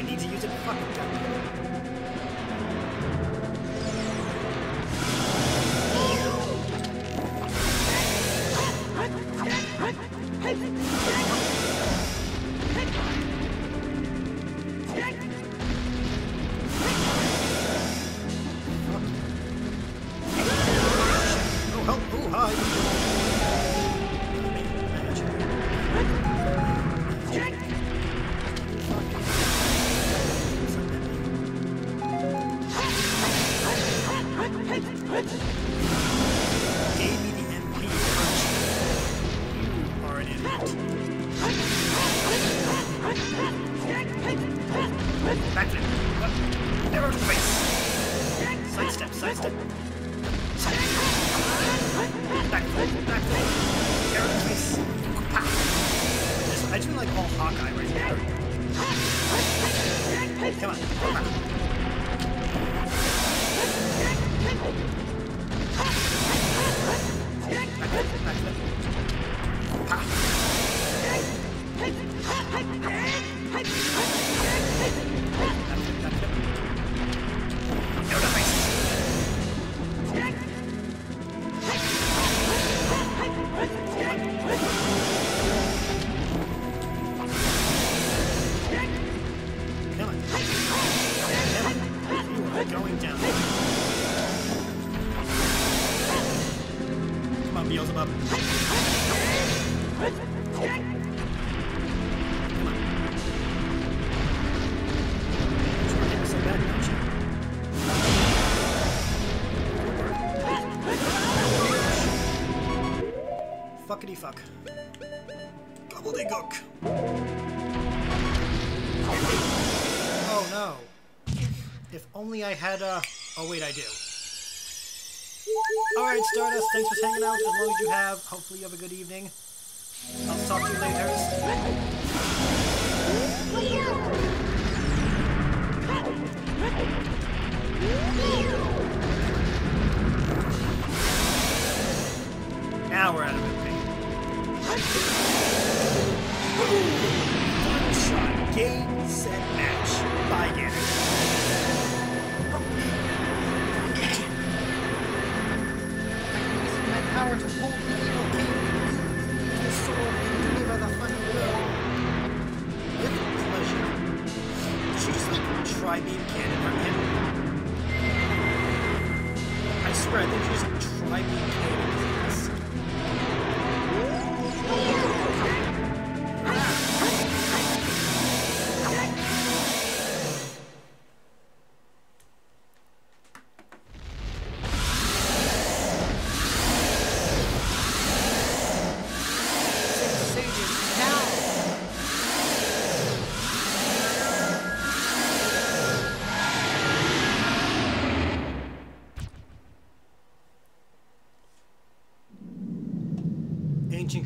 I need to use it? Fucking Hawkeye right here. Come on. Come on. Fuckity fuck. Gobbledygook. Oh no. If only I had a. Oh wait, I do. Alright, Stardust, thanks for hanging out. As long as you have, hopefully you have a good evening. I'll talk to you later.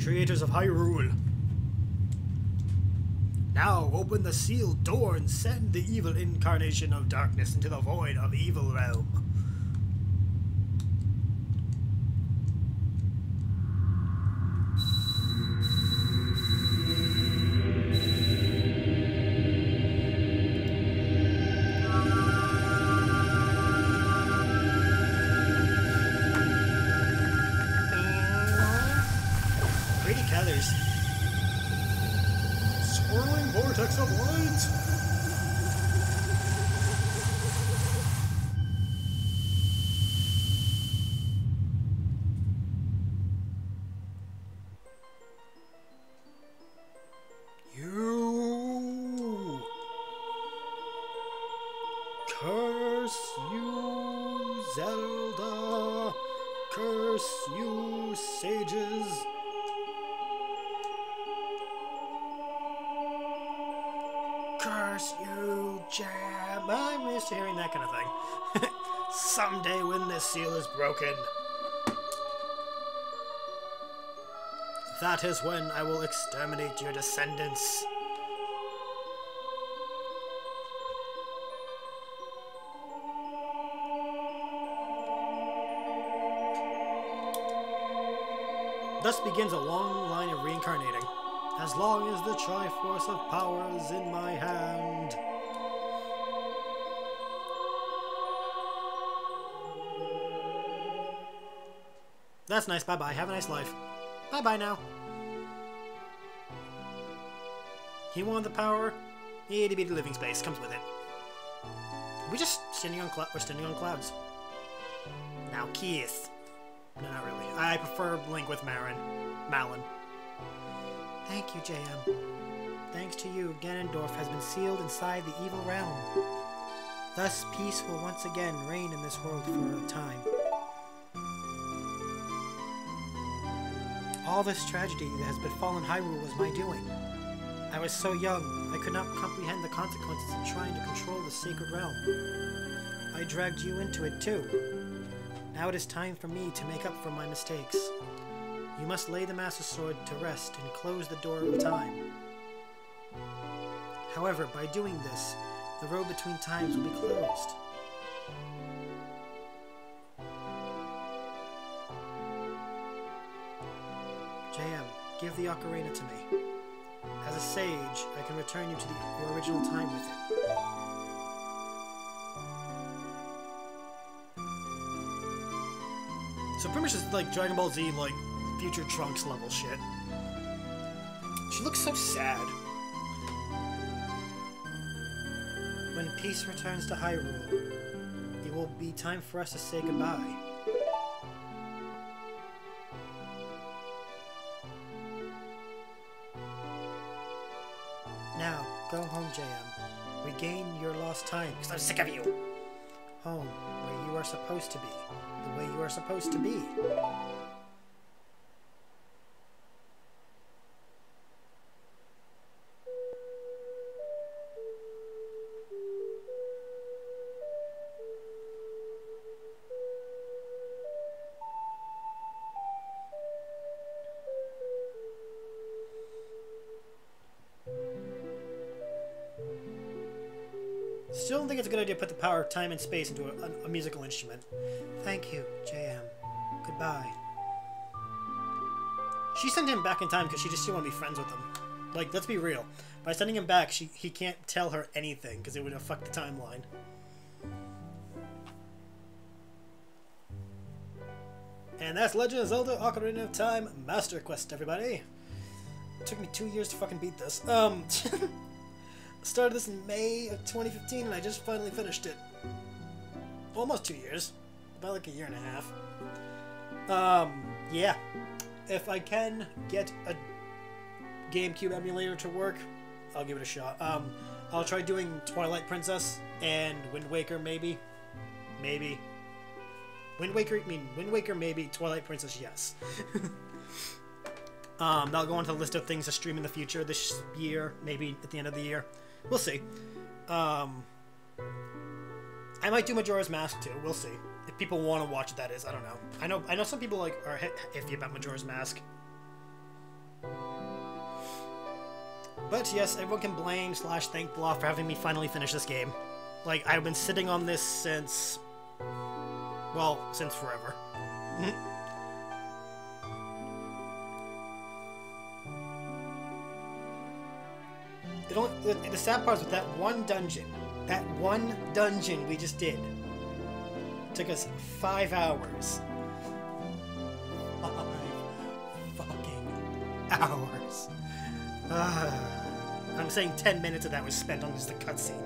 Creators of Hyrule. Now open the sealed door and send the evil incarnation of darkness into the void of evil realm. Curse you, Jam. Used to hearing that kind of thing. Someday when this seal is broken, that is when I will exterminate your descendants. Thus begins a long line of as long as the Triforce of Power is in my hand. That's nice, bye-bye, have a nice life. Bye-bye now. He wanted the power, Heady be the living space comes with it. Are we just standing on clouds? We're standing on clouds. Now kiss. No, not really. I prefer Link with Marin. Malon. Thank you, JM. Thanks to you, Ganondorf has been sealed inside the evil realm. Thus, peace will once again reign in this world for a time. All this tragedy that has befallen Hyrule was my doing. I was so young, I could not comprehend the consequences of trying to control the sacred realm. I dragged you into it too. Now it is time for me to make up for my mistakes. You must lay the Master Sword to rest and close the door of time. However, by doing this, the road between times will be closed. JM, give the ocarina to me. As a sage, I can return you to the, your original time with it. So pretty much just like Dragon Ball Z, like future Trunks level shit. She looks so sad. When peace returns to Hyrule, it will be time for us to say goodbye. Now, go home, JM. Regain your lost time, because I'm sick of you. Home, where you are supposed to be. The way you are supposed to be. Still don't think it's a good idea to put the power of time and space into a, a musical instrument. Thank you, JM. Goodbye. She sent him back in time because she just didn't want to be friends with him. Like, let's be real. By sending him back, she he can't tell her anything because it would affect the timeline. And that's Legend of Zelda Ocarina of Time Master Quest, everybody. It took me two years to fucking beat this. Um, started this in May of 2015, and I just finally finished it. Almost two years, about like a year and a half. Um, yeah. If I can get a GameCube emulator to work, I'll give it a shot. Um, I'll try doing Twilight Princess and Wind Waker, maybe. Maybe. Wind Waker, I mean, Wind Waker, maybe. Twilight Princess, yes. um, that'll go on to the list of things to stream in the future this year, maybe at the end of the year. We'll see. Um, I might do Majora's Mask too. We'll see. If people want to watch it, that is. I don't know. I know. I know some people like are iffy about Majora's Mask. But yes, everyone can blame slash thank Blah for having me finally finish this game. Like I've been sitting on this since, well, since forever. It only, the, the sad part is with that one dungeon, that one dungeon we just did, took us five hours. Five fucking hours. Uh, I'm saying ten minutes of that was spent on just the cutscene.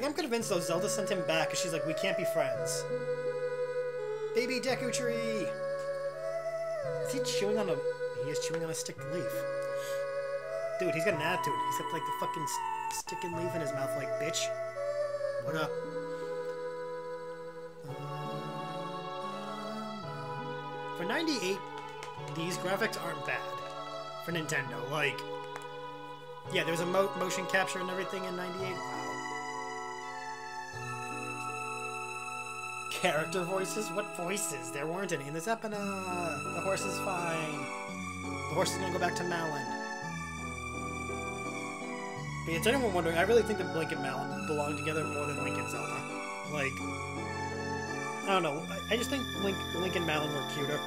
Like, I'm convinced though Zelda sent him back because she's like, we can't be friends. Baby Deku Tree! Is he chewing on a... He is chewing on a stick leaf. Dude, he's got an attitude. He's got like the fucking st sticking leaf in his mouth like, bitch. What up? Um, for 98, these graphics aren't bad. For Nintendo, like... Yeah, there was a mo motion capture and everything in 98. Character voices? What voices? There weren't any in this Epona. The horse is fine. The horse is gonna go back to Malon. But it's anyone wondering, I really think that Link and Malon belong together more than Link and Zelda. Like, I don't know. I, just think Link, Link and Malon were cuter.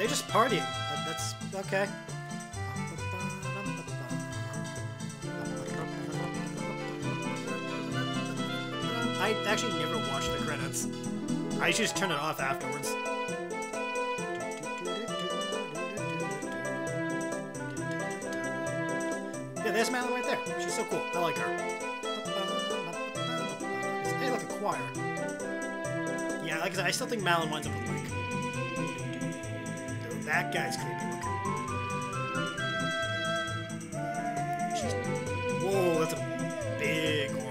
They're just partying. That, that's okay. I actually never watch the credits. I just turn it off afterwards. Yeah, there's Malon right there. She's so cool. I like her. Hey, like a choir. Yeah, like I said, I still think Malon winds up with Link. That guy's creepy. She's... Whoa, that's a big one.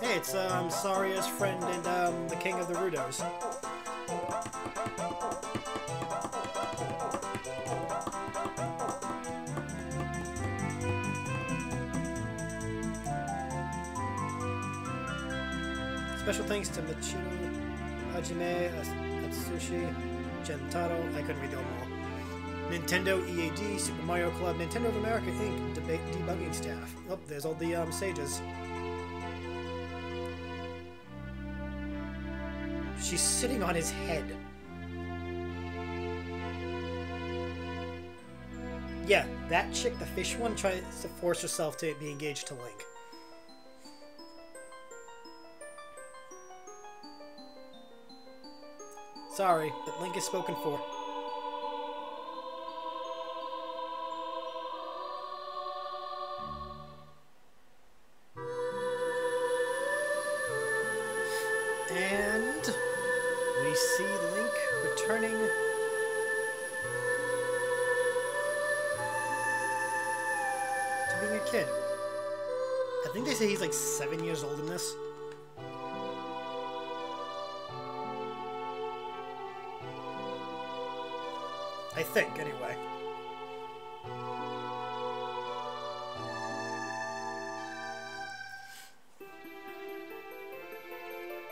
Hey, it's um, Saria's friend and um, the king of the Rudos. To Michino, Hajime, Atsushi, Gentaro. I couldn't read them all. Nintendo EAD, Super Mario Club, Nintendo of America Inc., debate debugging staff. Oh, there's all the um, sages. She's sitting on his head. Yeah, that chick, the fish one, tries to force herself to be engaged to Link. Sorry, but Link is spoken for. And we see Link returning to being a kid. I think they say he's like seven years old in this. I think, anyway.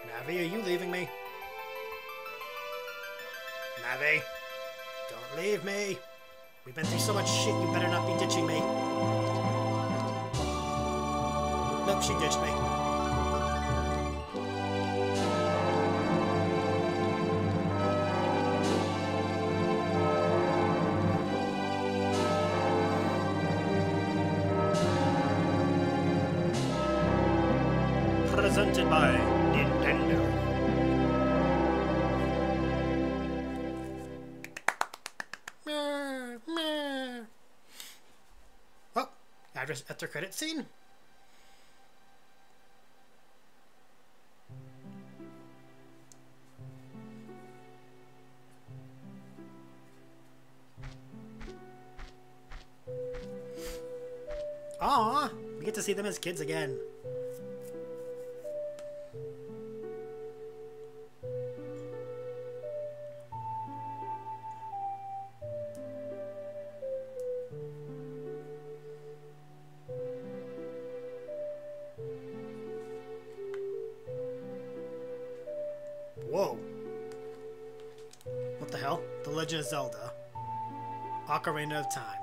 Navi, are you leaving me? Navi, don't leave me. We've been through so much shit, you better not be ditching me. Nope, she ditched me. By Nintendo. Oh, address after credit scene. Aw, we get to see them as kids again. Legend of Zelda. Ocarina of Time.